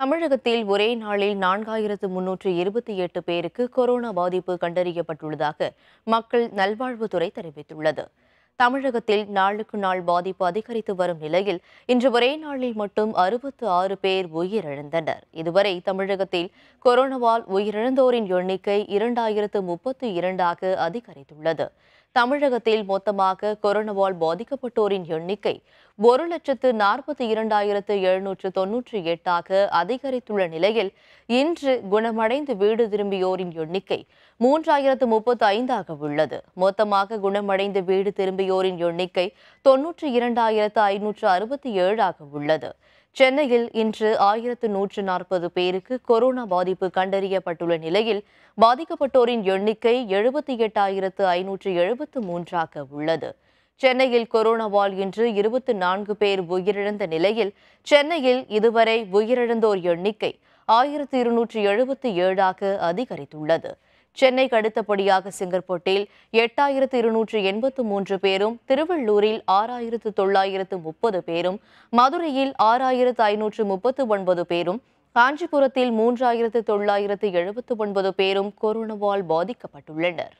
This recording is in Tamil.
தமிழகத்தில் ஒரே நாளில் நான்காயிரத்து முன்னூற்று இருபத்தி எட்டு பேருக்கு கொரோனா பாதிப்பு கண்டறியப்பட்டுள்ளதாக மக்கள் நல்வாழ்வுத்துறை தெரிவித்துள்ளது. தமிழகத்தில் நாளுக்கு நாள் பாதிப்பு அதிகரித்து வரும் நிலையில் இன்று ஒரே நாளில் மட்டும் அறுபத்து ஆறு பேர் உயிரிழந்தனர். இதுவரை தமிழகத்தில் கொரோனாவால் உயிரிழந்தோரின் எண்ணிக்கை இரண்டாயிரத்து முப்பத்தி இரண்டாக அதிகரித்துள்ளது. தமிழகத்தில் மொத்தமாக கொரோனாவால் பாதிக்கப்பட்டோரின் எண்ணிக்கை ஒரு லட்சத்து நாற்பத்தி இரண்டாயிரத்து எழுநூற்று தொன்னூற்றி எட்டாக அதிகரித்துள்ள நிலையில் இன்று குணமடைந்து வீடு திரும்பியோரின் எண்ணிக்கை மூன்றாயிரத்து முப்பத்து ஐந்தாக உள்ளது. மொத்தமாக குணமடைந்து வீடு திரும்பியோரின் எண்ணிக்கை தொன்னூற்றி இரண்டாயிரத்து ஐநூற்று அறுபத்தி ஏழாக உள்ளது. சென்னையில் இன்று ஆயிரத்து நூற்று நாற்பது பேருக்கு கொரோனா பாதிப்பு கண்டறியப்பட்டுள்ள நிலையில் பாதிக்கப்பட்டோரின் எண்ணிக்கை எழுபத்தி எட்டாயிரத்து ஐநூற்று எழுபத்து மூன்றாக உள்ளது. சென்னையில் கொரோனாவால் இன்று இருபத்தி நான்கு பேர் உயிரிழந்த நிலையில் சென்னையில் இதுவரை உயிரிழந்தோர் எண்ணிக்கை ஆயிரத்து இருநூற்று எழுபத்தி ஏழாக அதிகரித்துள்ளது. சென்னைக்கு அடுத்தபடியாக சிங்கர்போட்டில் எட்டாயிரத்து இருநூற்று எண்பத்து மூன்று பேரும் திருவள்ளூரில் ஆறாயிரத்து தொள்ளாயிரத்து முப்பது பேரும் மதுரையில் ஆறாயிரத்து ஐநூற்று முப்பத்து ஒன்பது பேரும் காஞ்சிபுரத்தில் மூன்றாயிரத்து தொள்ளாயிரத்து எழுபத்து ஒன்பது பேரும் கொரோனாவால் பாதிக்கப்பட்டுள்ளனர்.